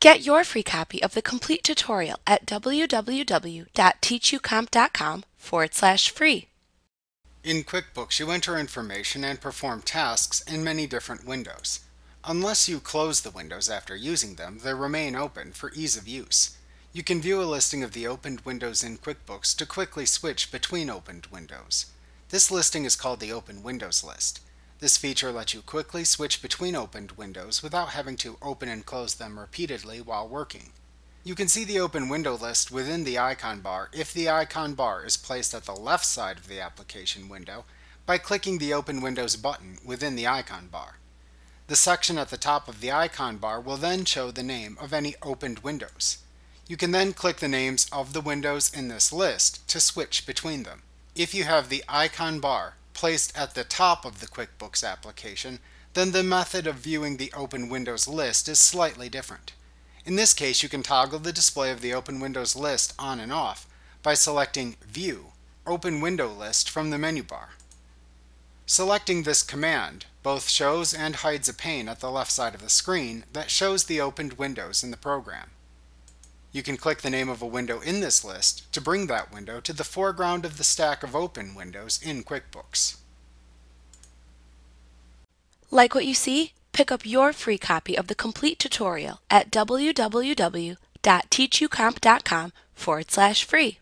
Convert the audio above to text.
Get your free copy of the complete tutorial at www.teachucomp.com forward slash free. In QuickBooks, you enter information and perform tasks in many different windows. Unless you close the windows after using them, they remain open for ease of use. You can view a listing of the opened windows in QuickBooks to quickly switch between opened windows. This listing is called the Open Windows list. This feature lets you quickly switch between opened windows without having to open and close them repeatedly while working. You can see the open window list within the icon bar if the icon bar is placed at the left side of the application window by clicking the Open Windows button within the icon bar. The section at the top of the icon bar will then show the name of any opened windows. You can then click the names of the windows in this list to switch between them. If you have the icon bar placed at the top of the QuickBooks application, then the method of viewing the Open Windows list is slightly different. In this case, you can toggle the display of the Open Windows list on and off by selecting View, Open Window List from the menu bar. Selecting this command both shows and hides a pane at the left side of the screen that shows the opened windows in the program. You can click the name of a window in this list to bring that window to the foreground of the stack of open windows in QuickBooks. Like what you see? Pick up your free copy of the complete tutorial at www.teachucomp.com forward slash free.